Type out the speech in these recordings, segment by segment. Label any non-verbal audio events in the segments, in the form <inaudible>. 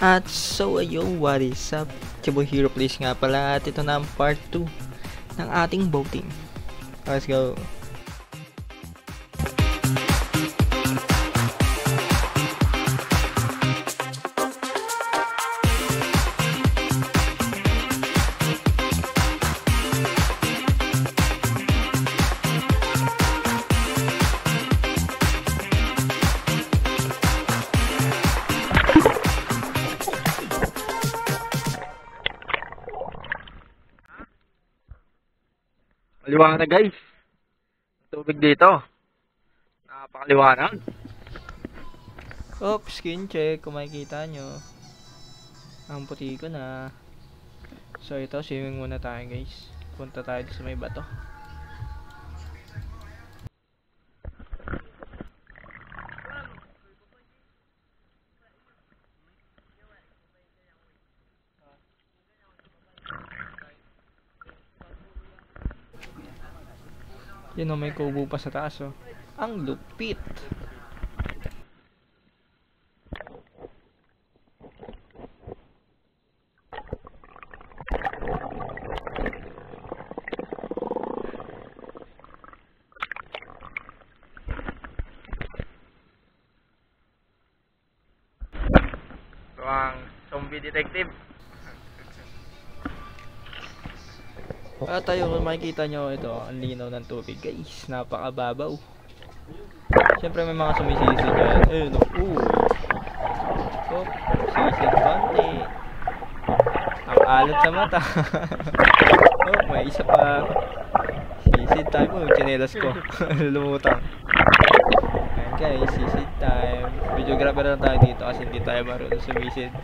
At so ayun, what is up? Chibo Hero Place nga pala at ito na ang part 2 ng ating boating. Let's go! Maliwanag guys. Tubig dito. Napakaliwanag. Oops, skin check kung makikita nyo. Ang puti ko na. So ito, swimming muna tayo guys. Punta tayo sa may bato. Yun o, may kubo pa sa taas oh. Ang lupit! Ito ang zombie detective. At tayo kung makikita nyo ito, ang linaw ng tubig guys, napakababaw. Siyempre may mga sumisisi dyan. Eh, no, ooh. Oh, sisid konti. Ang alat sa mata. <laughs> oh, may isa pa. Sisid time. Oh, chinelas ko. <laughs> Lumutang. Ayan guys, sisid time. Videographer lang tayo dito kasi hindi tayo marunong sumisid.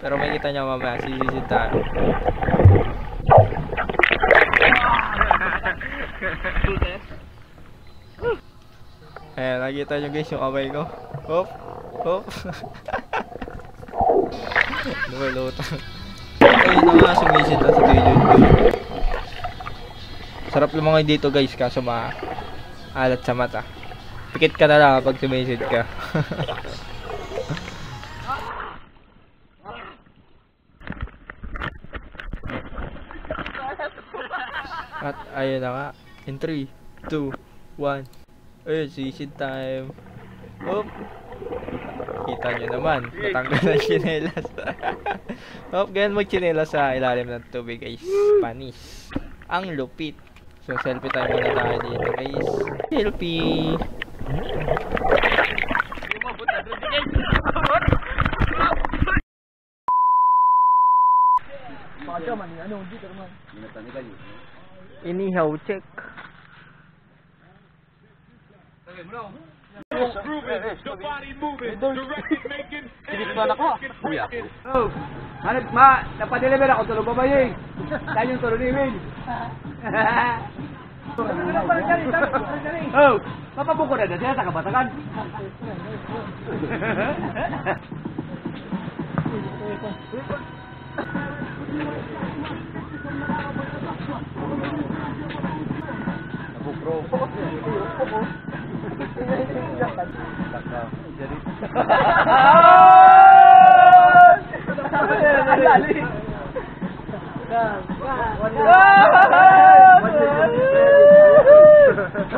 Pero makikita nyo mamaya, sisid tayo. Ayan, nakita nyo guys yung kamay ko. Hop, hop. <laughs> Lumalutang. Ayun na nga, sumisid na sa video. Sarap lumangoy dito guys, kaso ma alat sa mata. Pikit ka na lang kapag sumisid ka. <laughs> At ayun na nga. In 3, 2, 1. Ayun, sisid time. Hop. Kita nyo naman. Natanggal ang chinelas. <laughs> Hop, ganyan mag-chinelas sa ilalim ng tubig guys. Panis. Ang lupit. So, selfie time muna tayo dito guys. Selfie. Inihaw check. Oh, hanap ma, napadeliver ako tulog pa ba yun? Saan yung tulog ni Will? oh, papabuko na na siya sa kabatakan.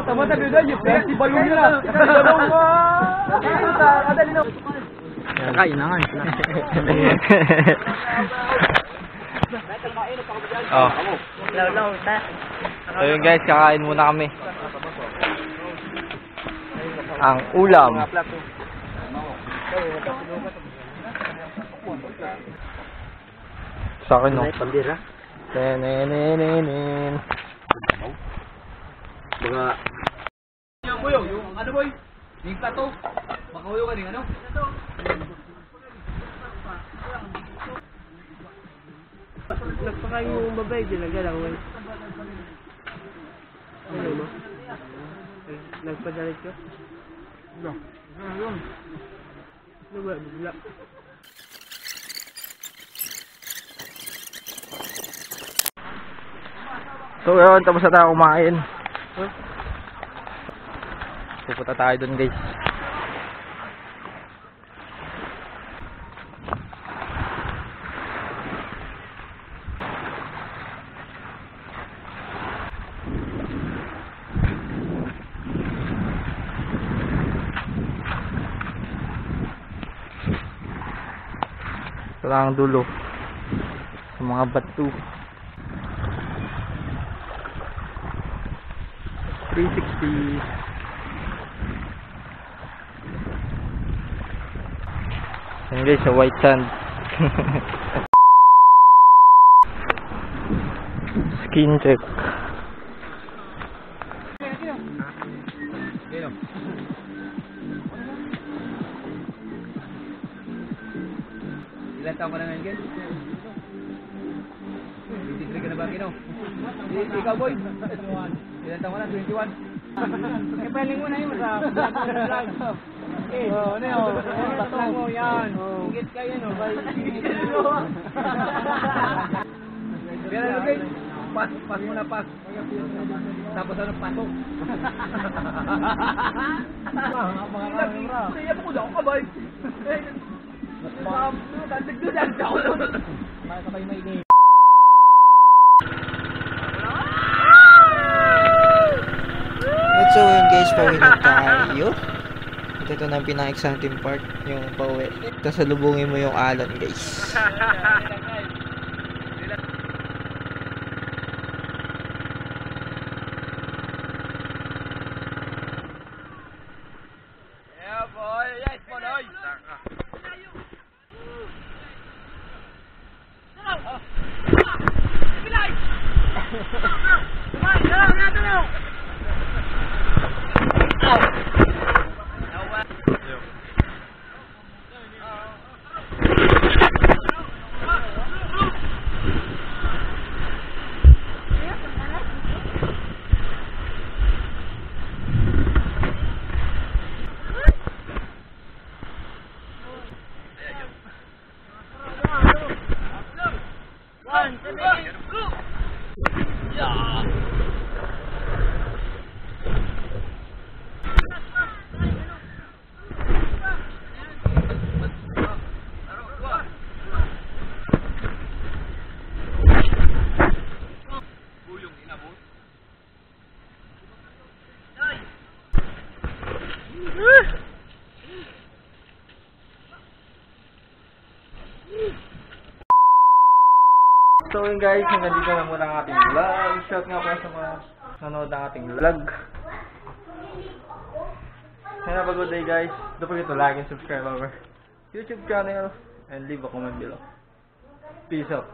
Tama sa bida, yung festival yun na. Kain na nga. oh. So yun guys, kakain muna kami. Ang ulam. Sa akin no. Pambira. Tenenenenen. Mga... Yung boy, yung ano boy? Yung plato. Makahuyo ka din ano? Nagpakain yung babae, ginagalang mo. Ano mo? Nagpadalit ka? No. Ba? Bigla. So yun, tapos na tayo kumain. Pupunta tayo dun guys. Ito lang ang dulo. Sa mga bato. 360. Yan guys, sa white sand. <laughs> Skin check. Ilan taon ka na ngayon, Gen? 23 ka na ba, Kino? Ikaw, boy? Ilan taon ka na? 21? Ipaling mo na yun sa vlog. Eh, Oh, ano yun? Tatlo mo yan. Ingit kayo no. Pero ano, Gen? Pas, pas mo na pas. Tapos ano, pasok. Mga kamera. Kaya po daw ka, boy. Tantig <laughs> doon, ang tao doon. Makasabay may game. At so yun guys, pauwi na tayo. At ito na ang pinaka-exciting part, yung pauwi. Kasalubungin mo yung alon guys. Yeah, boy. Yes, boy. So yun guys, hanggang dito na muna ang ating vlog. Shout nga pala sa mga nanonood ng ating vlog. And have good day guys. Don't forget to like and subscribe our YouTube channel and leave a comment below. Peace out.